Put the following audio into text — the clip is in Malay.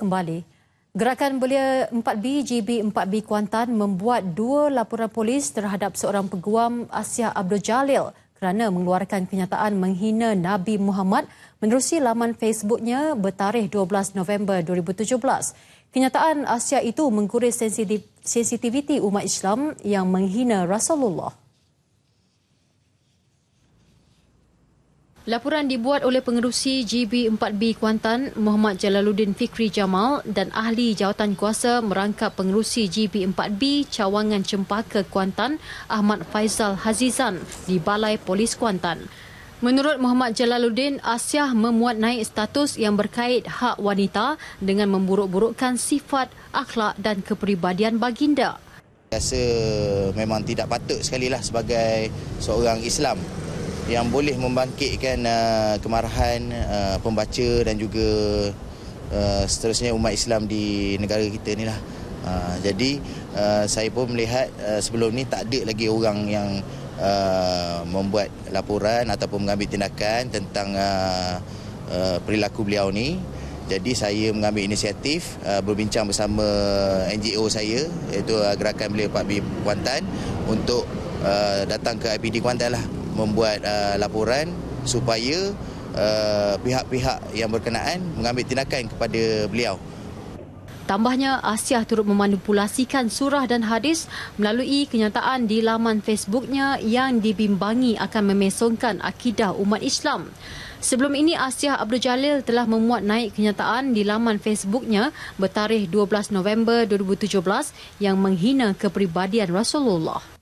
kembali. Gerakan Belia 4B GB 4B Kuantan membuat dua laporan polis terhadap seorang peguam Asia Abdul Jalil kerana mengeluarkan kenyataan menghina Nabi Muhammad menerusi laman Facebooknya bertarikh 12 November 2017. Kenyataan Asia itu mengguris sensitiviti umat Islam yang menghina Rasulullah. Laporan dibuat oleh pengerusi GB4B Kuantan Muhammad Jalaluddin Fikri Jamal dan ahli jawatan kuasa merangkap pengerusi GB4B Cawangan Cempaka Kuantan Ahmad Faizal Hazizan di Balai Polis Kuantan. Menurut Muhammad Jalaluddin, Asyah memuat naik status yang berkait hak wanita dengan memburuk-burukkan sifat, akhlak dan kepribadian baginda. Rasa memang tidak patut sekali lah sebagai seorang Islam yang boleh membangkitkan uh, kemarahan uh, pembaca dan juga uh, seterusnya umat Islam di negara kita ni lah. Uh, jadi uh, saya pun melihat uh, sebelum ni tak ada lagi orang yang uh, membuat laporan ataupun mengambil tindakan tentang uh, uh, perilaku beliau ni. Jadi saya mengambil inisiatif uh, berbincang bersama NGO saya iaitu uh, Gerakan Belia Pak B Kuantan untuk uh, datang ke IPD Kuantan lah membuat uh, laporan supaya uh, pihak-pihak yang berkenaan mengambil tindakan kepada beliau. Tambahnya, Asia turut memanipulasikan surah dan hadis melalui kenyataan di laman Facebooknya yang dibimbangi akan memesongkan akidah umat Islam. Sebelum ini, Asia Abdul Jalil telah memuat naik kenyataan di laman Facebooknya bertarikh 12 November 2017 yang menghina kepribadian Rasulullah.